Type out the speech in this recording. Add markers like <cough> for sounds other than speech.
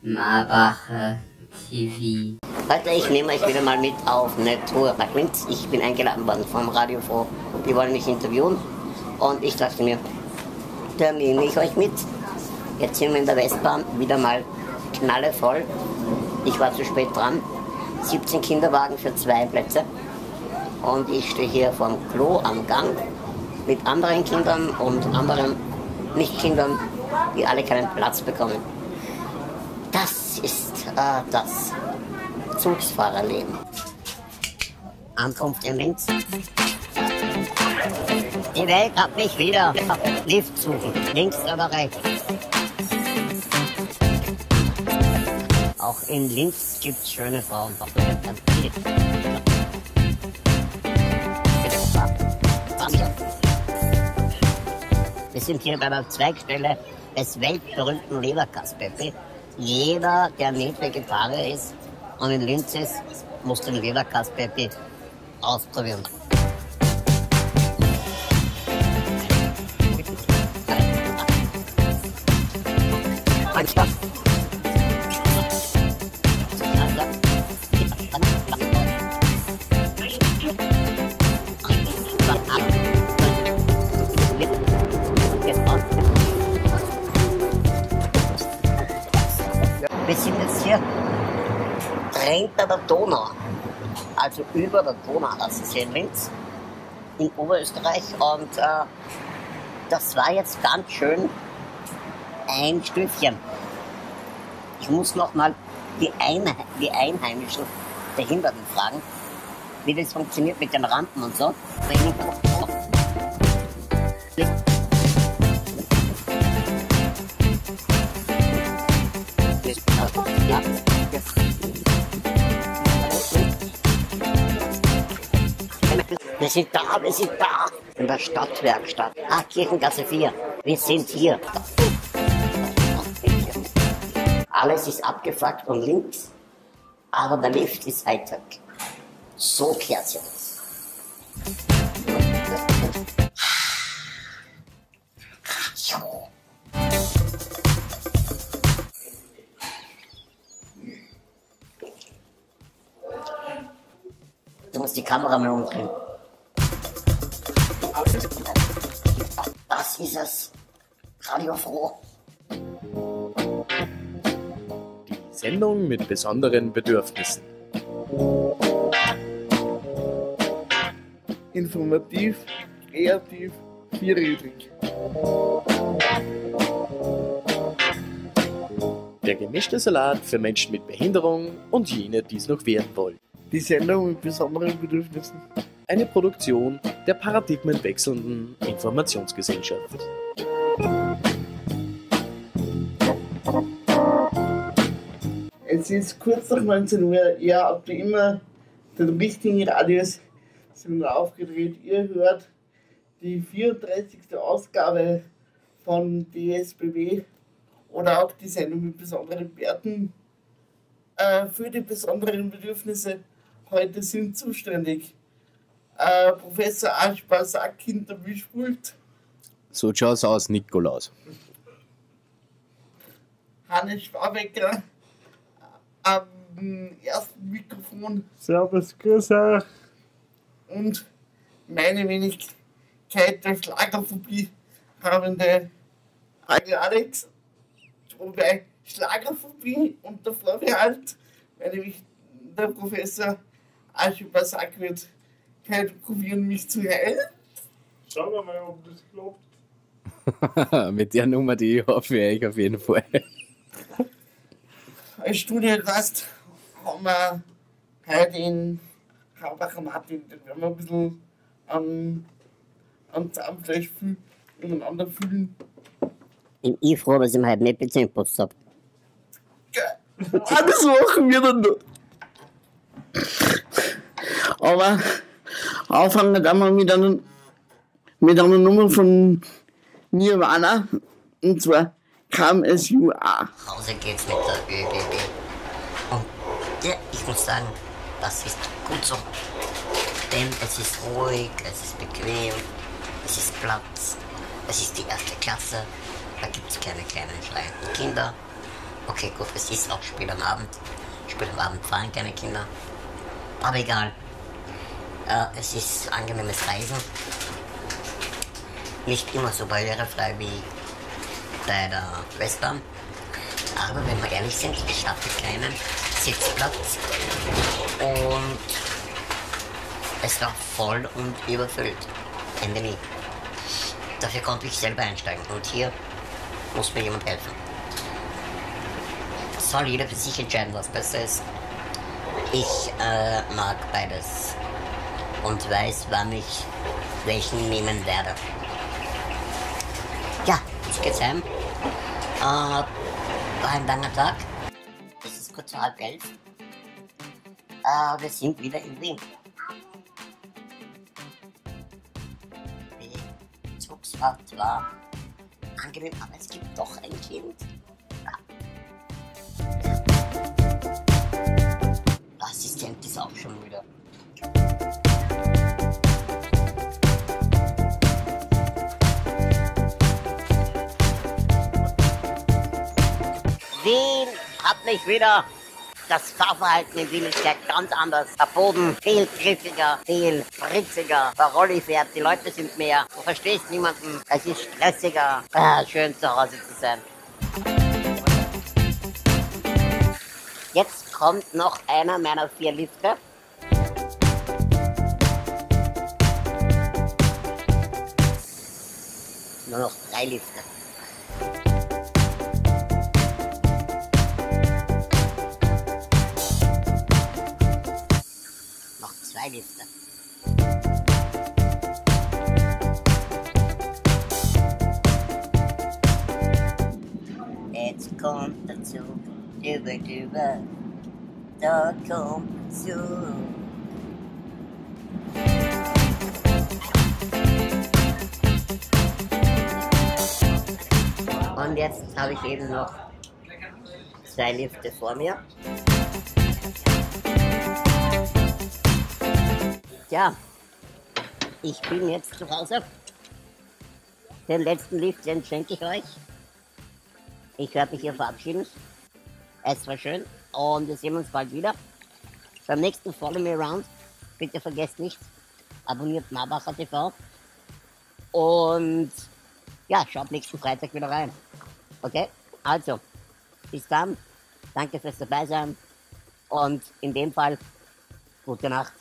Marbacher TV. Heute, ich nehme euch wieder mal mit auf eine Tour nach Linz. Ich bin eingeladen worden vom Radio Froh. Die wollen mich interviewen. Und ich dachte mir, da nehme ich euch mit. Jetzt sind wir in der Westbahn, wieder mal knallevoll. Ich war zu spät dran. 17 Kinderwagen für zwei Plätze. Und ich stehe hier vorm Klo am Gang mit anderen Kindern und anderen Nicht-Kindern, die alle keinen Platz bekommen. Das ist äh, das Zugsfahrerleben. Ankunft in Linz. Die Welt hat mich wieder. Lift suchen. Links oder rechts. Auch in Linz gibt es schöne Frauen. Sind hier bei der Zweigstelle des weltberühmten Leberkaspeppi. Jeder, der nicht Vegetarier ist und in Linz ist, muss den Leberkaspeppi ausprobieren. Hier hinter der Donau, also über der Donau, das ist hier in Linz, in Oberösterreich. Und äh, das war jetzt ganz schön ein Stündchen. Ich muss noch mal die, Einhe die Einheimischen der Hinderten fragen, wie das funktioniert mit den Rampen und so. Wir sind da, wir sind da. In der Stadtwerkstatt. Ah, Kirchengasse 4. Wir sind hier. Alles ist abgefuckt und links, aber der Lift ist Hightech. So kehrt sich das. Radio. Du musst die Kamera mal umdrehen. Das ist es. Radio Froh. Sendung mit besonderen Bedürfnissen. Informativ, kreativ, vierrädrig. Der gemischte Salat für Menschen mit Behinderung und jene, die es noch werden wollen. Die Sendung mit besonderen Bedürfnissen. Eine Produktion der paradigmenwechselnden Informationsgesellschaft. Es ist kurz nach 19 Uhr. Ihr habt immer den richtigen Radius sind aufgedreht. Ihr hört die 34. Ausgabe von DSBB oder auch die Sendung mit besonderen Werten äh, für die besonderen Bedürfnisse heute sind zuständig. Äh, Professor Aschbar Sack hinter Mischpult, So schaut's aus, Nikolaus. Hannes Schwabecker am ersten Mikrofon Servus, grüß euch. und meine Wenigkeit der Schlagerphobie habende Agel Alex, wobei Schlagerphobie und der Florian, weil nämlich der Professor Aschuber sagt wird, kein probieren mich zu heilen. Schauen wir mal, ob das klappt. <laughs> Mit der Nummer, die ich habe euch auf jeden Fall. Als Studiengast haben wir heute in Raubacher Martin, den werden wir ein bisschen am, am Zahnfleisch fühlen, miteinander fühlen. Im ich froh, dass ich mir heute nicht Beziehung geputzt habe. Alles machen wir dann noch. Aber anfangen wir mal mit einer, mit einer Nummer von Nirvana. Und zwar You Are. Hause geht's mit der ÖBB. Und ja, ich muss sagen, das ist gut so. Denn es ist ruhig, es ist bequem, es ist Platz, es ist die erste Klasse, da gibt es keine kleinen schreienden Kinder. Okay, gut, es ist auch spät am Abend. Spät am Abend fahren keine Kinder. Aber egal. Äh, es ist angenehmes Reisen. Nicht immer so barrierefrei wie bei der Westbahn. Aber wenn wir ehrlich sind, ich hatte keinen Sitzplatz und es war voll und überfüllt. Endemie. Dafür konnte ich selber einsteigen und hier muss mir jemand helfen. Soll jeder für sich entscheiden, was besser ist. Ich äh, mag beides und weiß, wann ich welchen nehmen werde. Ja, jetzt geht's heim. Äh, war ein langer Tag. Es ist kurz vor halb elf. Äh, wir sind wieder in Wien. Die Zugsfahrt war angenehm, aber es gibt doch ein Kind. Der Assistent ist auch schon müde. Wien hat mich wieder. Das Fahrverhalten in ja ganz anders. Der Boden viel griffiger, viel fritziger. Der Rolli fährt, die Leute sind mehr. Du verstehst niemanden. Es ist stressiger. Ah, schön zu Hause zu sein. Jetzt kommt noch einer meiner vier Lifte. Nur noch drei Lifte. Lifte. Jetzt kommt der Zug, über, über, da kommt der Zug. Und jetzt habe ich eben noch zwei Lifte vor mir. Tja, ich bin jetzt zu Hause. Den letzten Lift, den schenke ich euch. Ich werde mich hier verabschieden. Es war schön und wir sehen uns bald wieder. Beim nächsten Follow Me Around. Bitte vergesst nicht, abonniert Marbacher TV. Und ja, schaut nächsten Freitag wieder rein. Okay? Also, bis dann. Danke fürs dabei sein. Und in dem Fall, gute Nacht.